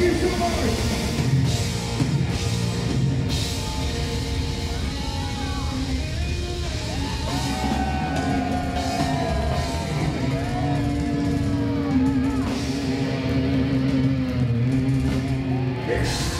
Thank you so much. Yeah.